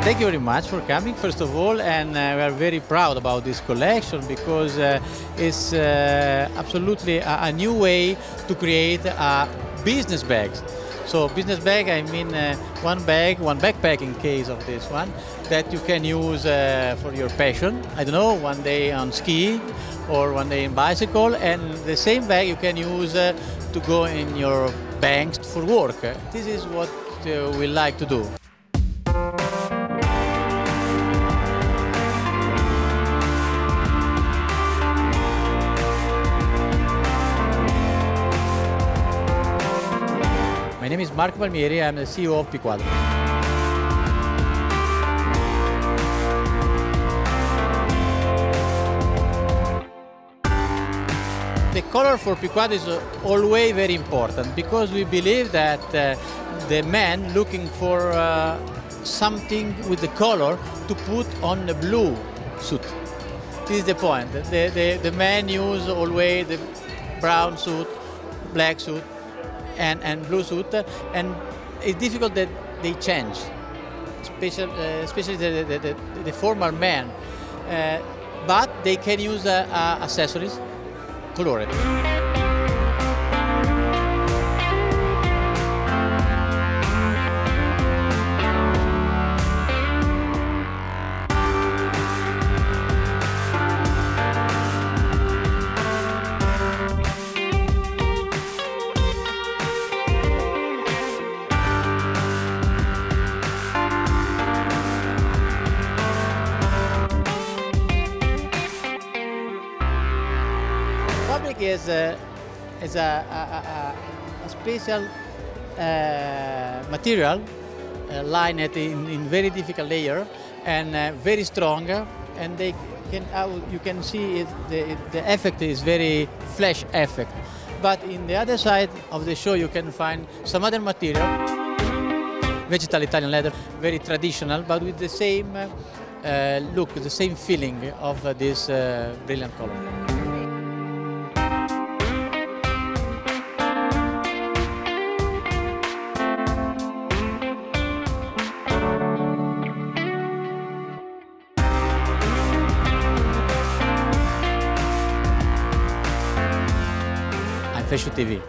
Thank you very much for coming, first of all, and uh, we are very proud about this collection because uh, it's uh, absolutely a, a, new way to create business bags. So business bag, I mean uh, one bag, one backpack in case of this one, that you can use uh, for your passion. I don't know, one day on ski or one day in bicycle, and the same bag you can use uh, to go in your banks for work. This is what we like to do. My name is Marco Palmieri, I'm the CEO of Piquadro. The color for Piquadro is always very important because we believe that uh, the man looking for uh, something with the color to put on the blue suit. This is the point. The, the, the use always the brown suit, black suit, and, and blue suit, and it's difficult that they change, especially, uh, especially the, the, the, the, formal men. Uh, but they can use uh, uh accessories colored. Fabric is a, is a, a, a special uh, material uh, lined in, in very difficult layer and uh, very strong and they can uh, you can see it, the, the effect is very flash effect but in the other side of the show you can find some other material vegetal Italian leather very traditional but with the same uh, look the same feeling of this uh, brilliant color. Fecho TV.